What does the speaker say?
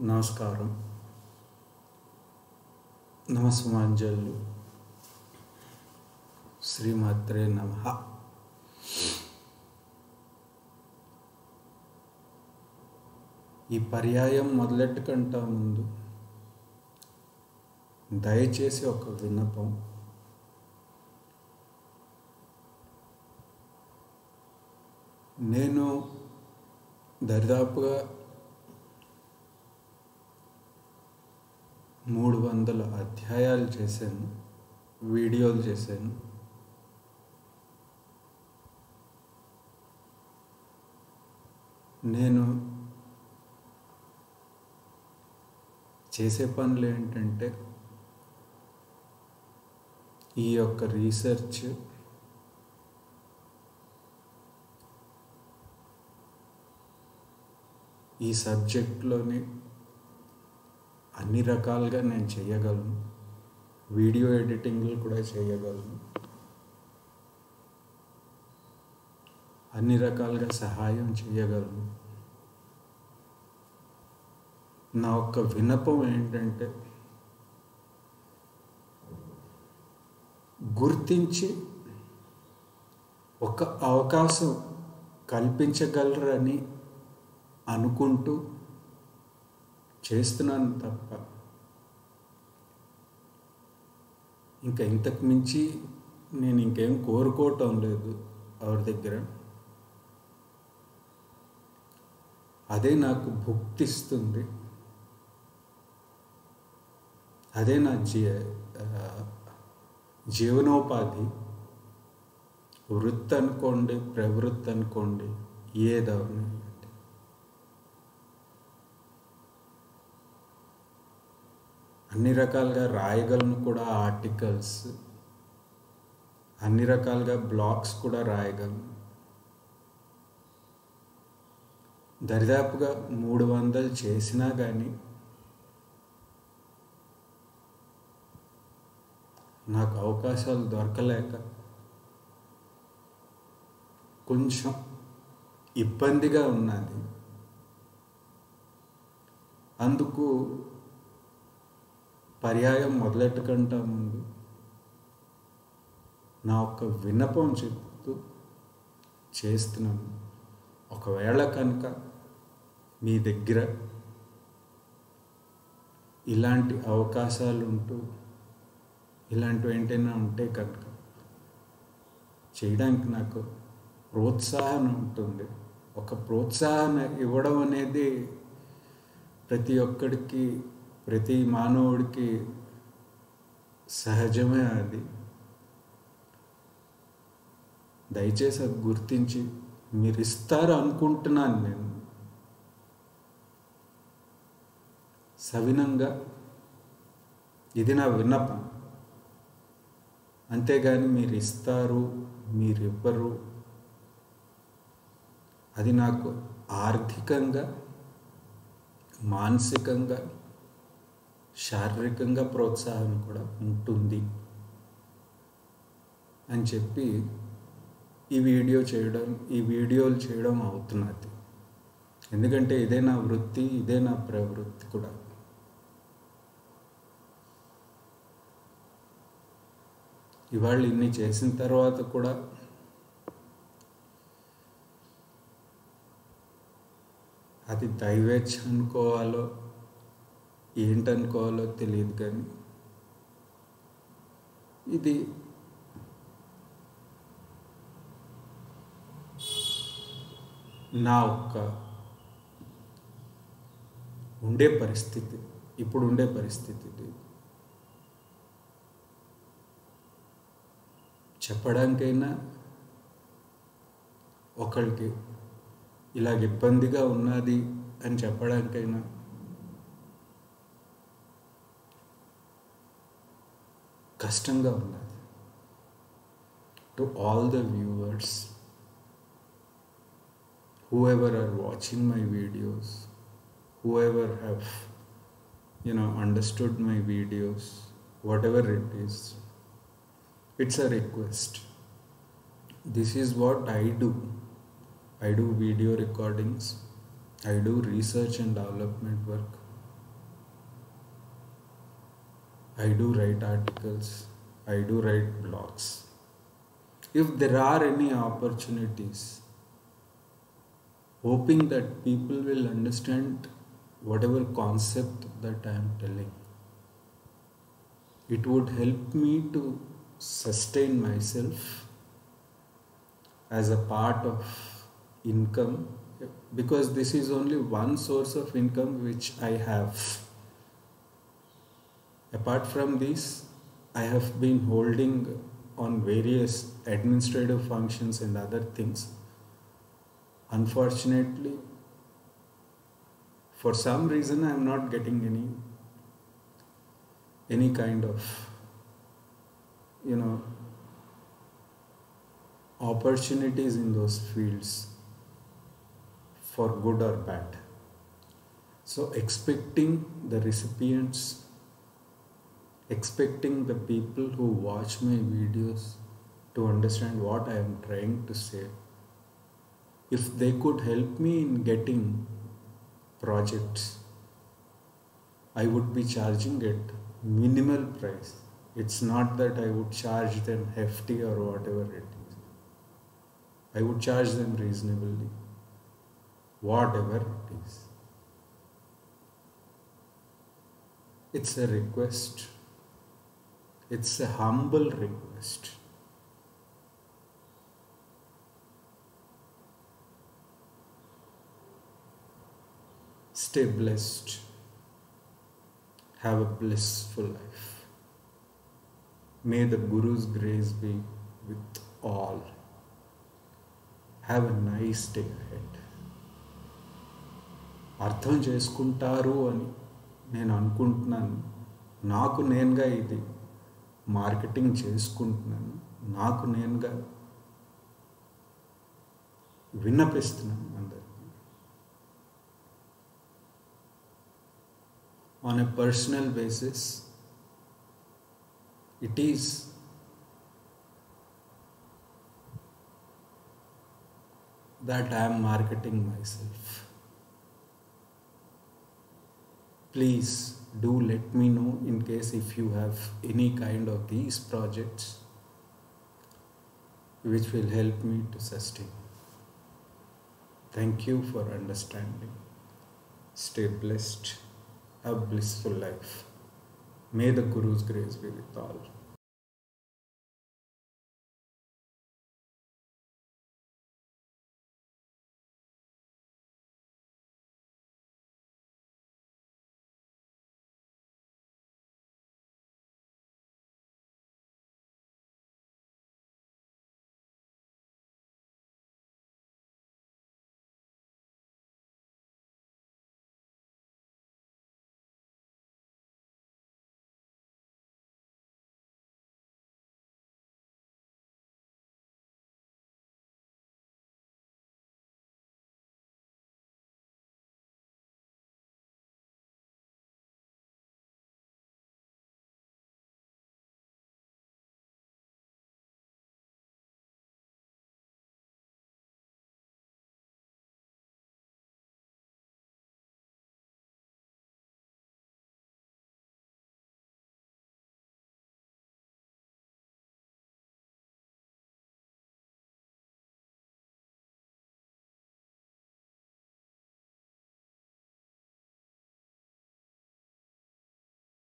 నమస్కారం. నమస్మాంజల్లు శ్రీమాత్రే నమ. ఈ పర్యాయం మొదలెట్టుకంట ముందు దయచేసి ఒక విన్నపం. నేను దరిదాపుగా మూడు వందల అధ్యాయాలు చేశాను వీడియోలు చేశాను. నేను చేసే పనులు ఏంటంటే ఈ యొక్క రీసెర్చ్ ఈ సబ్జెక్ట్లోని అన్ని రకాలుగా నేను చేయగలను. వీడియో ఎడిటింగ్లు కూడా చేయగలను. అన్ని రకాలుగా సహాయం చేయగలను. నా ఒక్క విన్నపం ఏంటంటే గుర్తించి ఒక అవకాశం కల్పించగలరని అనుకుంటూ చేస్తున్నాను తప్ప ఇంకా ఇంతకు మించి నేను ఇంకేం కోరుకోవటం లేదు ఎవరి దగ్గర. అదే నాకు భుక్తిస్తుంది అదే నా జీ జీవనోపాధి. వృత్తి అనుకోండి ప్రవృత్తి అనుకోండి ఏదవని అన్ని రకాలుగా రాయగలను కూడా ఆర్టికల్స్. అన్ని రకాలుగా బ్లాగ్స్ కూడా రాయగలను. దరిదాపుగా మూడు వందలు చేసినా కానీ నాకు అవకాశాలు దొరకలేక కొంచెం ఇబ్బందిగా ఉన్నది. అందుకు పర్యాయం మొదలెట్టకంటా ముందు నా ఒక్క విన్నపం చెప్తూ చేస్తున్నాను. ఒకవేళ కనుక మీ దగ్గర ఇలాంటి అవకాశాలు ఉంటూ ఇలాంటివి ఏంటైనా ఉంటే కనుక చేయడానికి నాకు ప్రోత్సాహం ఉంటుంది. ఒక ప్రోత్సాహం ఇవ్వడం అనేది ప్రతి ఒక్కడికి ప్రతి మానవుడికి సహజమే అది. దయచేసి అది గుర్తించి మీరు ఇస్తారు అనుకుంటున్నాను నేను. సవినంగా ఇది నా విన్నపం. అంతేగాని మీరు ఇస్తారు మీరు ఇవ్వరు అది నాకు ఆర్థికంగా మానసికంగా శారీరకంగా ప్రోత్సాహం కూడా ఉంటుంది అని చెప్పి ఈ వీడియో చేయడం ఈ వీడియోలు చేయడం అవుతున్నది. ఎందుకంటే ఇదే నా వృత్తి ఇదే నా ప్రవృత్తి కూడా. ఇవాళ ఇన్ని చేసిన తర్వాత కూడా అది దైవేచ్ఛ అనుకోవాలో ఏంటనుకోవాలో తెలియదు కానీ ఇది నా ఒక్క ఉండే పరిస్థితి ఇప్పుడు ఉండే పరిస్థితి చెప్పడానికైనా ఒకరికి ఇలాగ ఇబ్బందిగా ఉన్నది అని చెప్పడానికైనా కష్టంగా ఉన్నది to all the viewers whoever are watching my videos whoever have you know understood my videos whatever it is it's a request this is what i do i do video recordings I do research and development work. I do write articles, I do write blogs. If there are any opportunities, hoping that people will understand whatever concept that I am telling, it would help me to sustain myself as a part of income because this is only one source of income which I have. Apart from this, I have been holding on various administrative functions and other things. Unfortunately, for some reason, I am not getting any any kind of you know opportunities in those fields for good or bad. So, expecting the recipients, expecting the people who watch my videos to understand what I am trying to say, if they could help me in getting projects, I would be charging at minimal price. It's not that I would charge them hefty or whatever it is. I would charge them reasonably whatever it is. It's a request, it's a humble request. Stay blessed. Have a blissful life. May the Guru's grace be with all. Have a nice day ahead. అర్థం చేసుకుంటారు అని నేను అనుకుంటున్నాను నాకు నేనుగా ఇది marketing చేసుకుంటున్నాను నాకు నేనుగా విన్నపిస్తున్నాను అందరికీ on a personal basis it is that I am marketing myself. Please do let me know in case if you have any kind of these projects which will help me to sustain. Thank you for understanding. Stay blessed. Have blissful life. May the Guru's grace be with all.